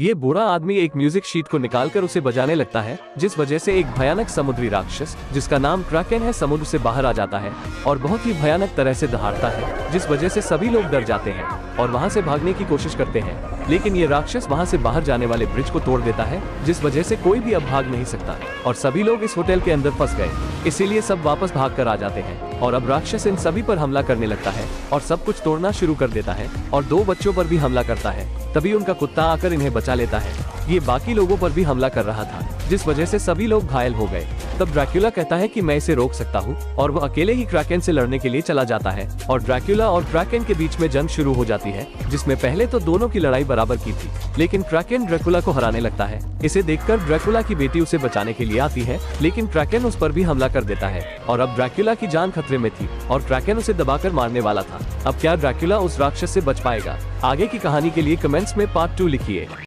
ये बुरा आदमी एक म्यूज़िक शीट को निकालकर उसे बजाने लगता है, जिस वजह से एक भयानक समुद्री राक्षस, जिसका नाम क्राकेन है, समुद्र से बाहर आ जाता है और बहुत ही भयानक तरह से दहाड़ता है, जिस वजह से सभी लोग डर जाते हैं और वहाँ से भागने की कोशिश करते हैं। लेकिन ये राक्षस वहाँ से बाहर जाने वाले ब्रिज को तोड़ देता है, जिस वजह से कोई भी अब भाग नहीं सकता। और सभी लोग इस होटल के अंदर फंस गए। इसीलिए सब वापस भाग कर आ जाते हैं। और अब राक्षस इन सभी पर हमला करने लगता है और सब कुछ तोड़ना शुरू कर देता है। और दो बच्चों पर भी हमला करता है। तभी उनका कुत्ता आकर इन्हें बचा लेता है। ये बाकी लोगों पर भी हमला कर रहा था, जिस वजह से सभी लोग घायल हो गए। तब ड्रैक्यूला कहता है कि मैं इसे रोक सकता हूँ, और वो अकेले ही क्रैकेन से लड़ने के लिए चला जाता है, और ड्रैक्यूला और क्रैकेन के बीच में जंग शुरू हो जाती है, जिसमें पहले तो दोनों की लड़ाई बराबर की थी, लेकिन क्रैकेन ड्रैकुला को हराने लगता है। इसे देखकर ड्रैकुला की बेटी उसे बचाने के लिए आती है, लेकिन क्रैकेन उस पर भी हमला कर देता है, और अब ड्रैक्यूला की जान खतरे में थी, और क्रैकेन उसे दबाकर मारने वाला था। अब क्या ड्रैक्यूला उस राक्षस से बच पाएगा? आगे की कहानी के लिए कमेंट्स में पार्ट टू लिखिए।